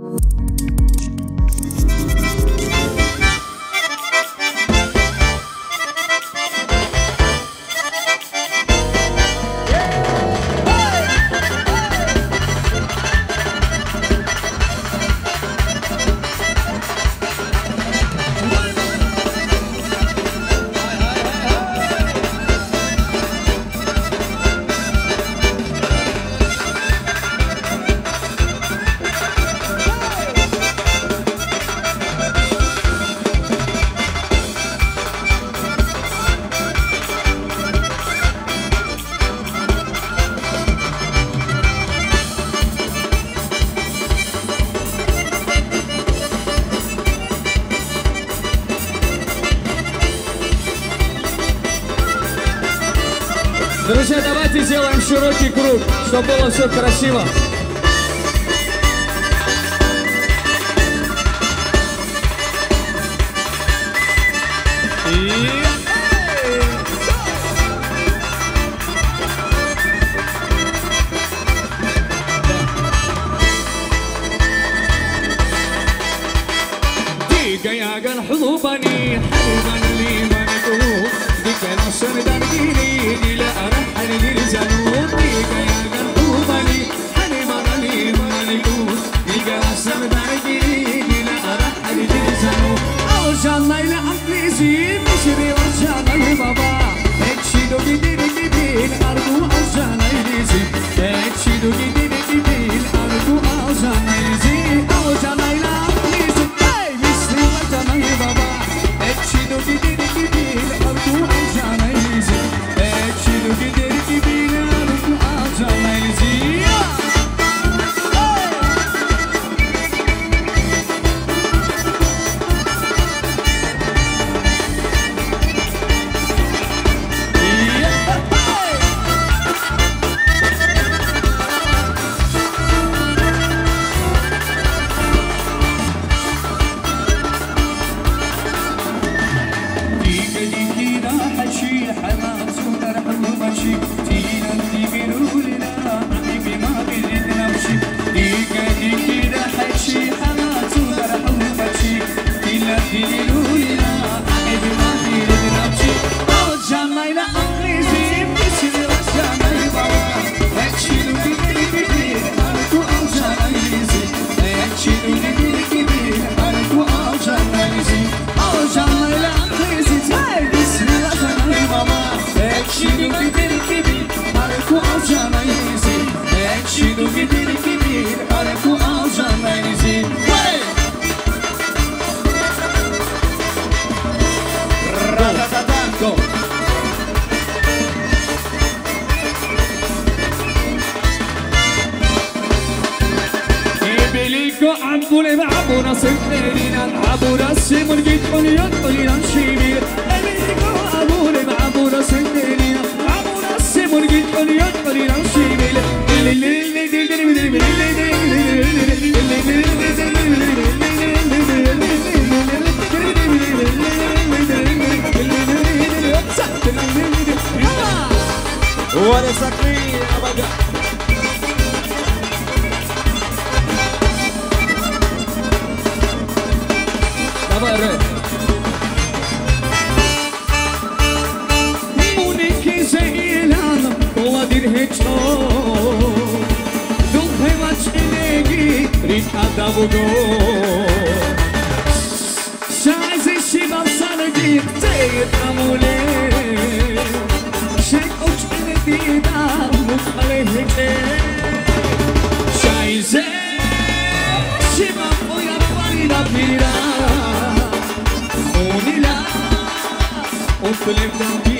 Música сделаем широкий круг, чтобы было все красиво. И... دقيقة الحضوبني حبيبا لي ما نقول ديك نصر درديني إلى أنا ديسكو عبوا لبعبوا نصيب ليلينا نلعبوا نقسموا الجيتون يدخل ينشيبير أمريكا وعبوا لبعبوا نصيب ليلينا نلعبوا نقسموا الجيتون يدخل ينشيبير თო დუხევაჩნეგი რითა დავუგო შაზიში ბავსანეგი წეიტამულე შეკოჩნედი და მუყალე ჰეკე შაიზე შიმა პოია პარინა პირა ხუნილა უთლებდა პირა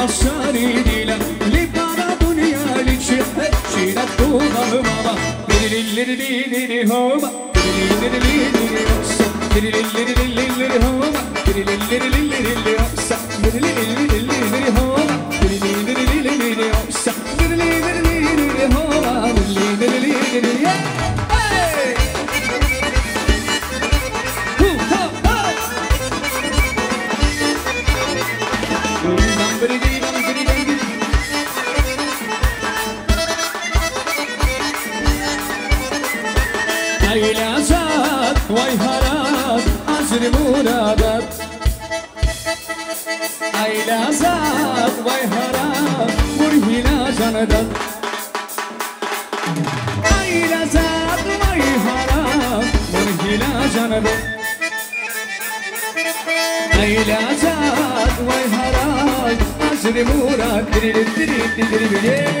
urgila shari dila, levara dunya lich, achirat kuha baba. Liriliririri homa, liriliririri osa, liriliririri homa, azri muradat Aylasat vay harat murhina janadat Aylasat vay harat murhina janadat Aylasat vay harat azri murad diri diri diri diri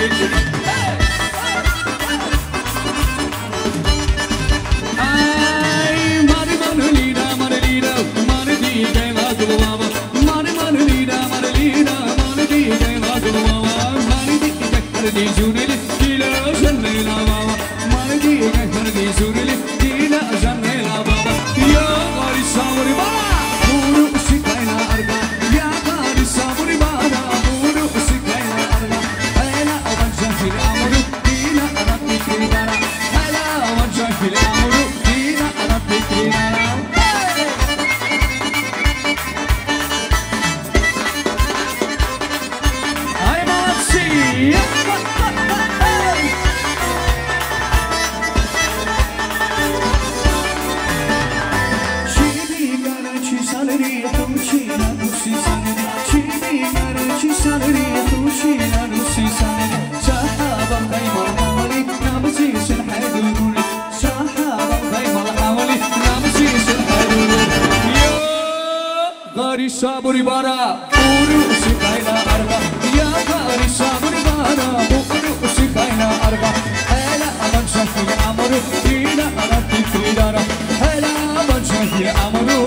Thank you. saburi bana Uru usi kayna arga Ya kari saburi bana Uru usi kayna arga Hele aman şahi amuru Dina anan titridara Hele aman şahi amuru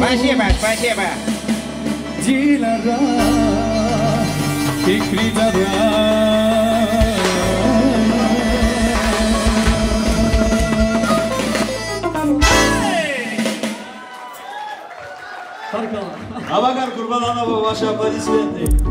Спасибо, спасибо. Дилара, ты кридара. Abagar kurban ana baba aplodismenti.